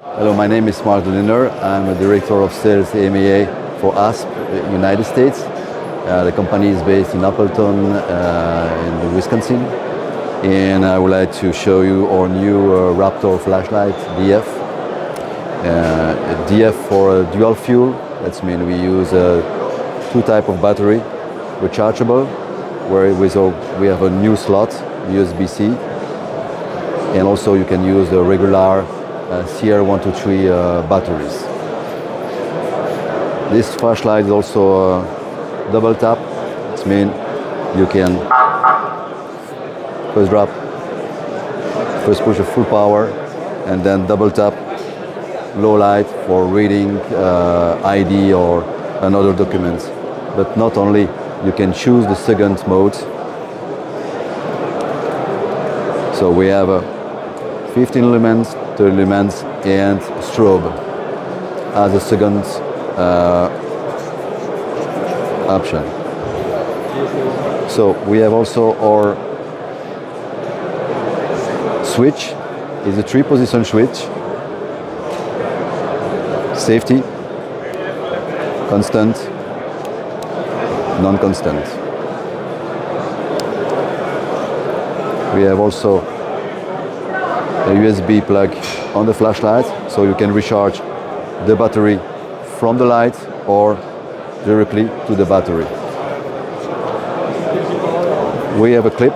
Hello, my name is Marc Leener. I'm a director of sales EMEA for ASP United States. Uh, the company is based in Appleton, uh, in Wisconsin. And I would like to show you our new uh, Raptor flashlight, DF. Uh, DF for dual fuel. That means we use two type of battery, rechargeable, where we have a new slot, USB-C. And also you can use the regular uh, CR123 uh, batteries. This flashlight is also uh, double tap. It means you can first drop, first push a full power, and then double tap low light for reading uh, ID or another document. But not only, you can choose the second mode. So we have uh, 15 lumens, 30 lumens, and strobe. As a second uh, option. So we have also our switch. Is a three position switch. Safety. Constant. Non-constant. We have also a USB plug on the flashlight so you can recharge the battery from the light or directly to the battery. We have a clip.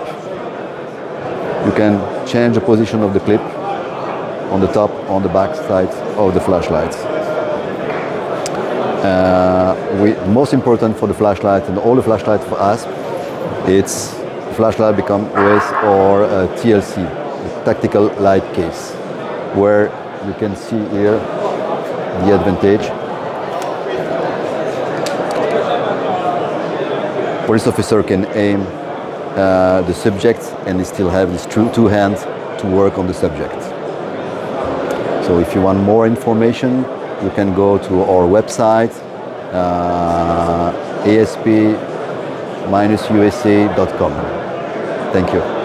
You can change the position of the clip on the top, on the back side of the flashlight. Uh, we, most important for the flashlight and all the flashlights for us, it's flashlight become with or uh, TLC, tactical light case, where you can see here the advantage. Police officer can aim uh, the subject and still have two, two hands to work on the subject. So if you want more information, you can go to our website, uh, asp-usa.com. Thank you.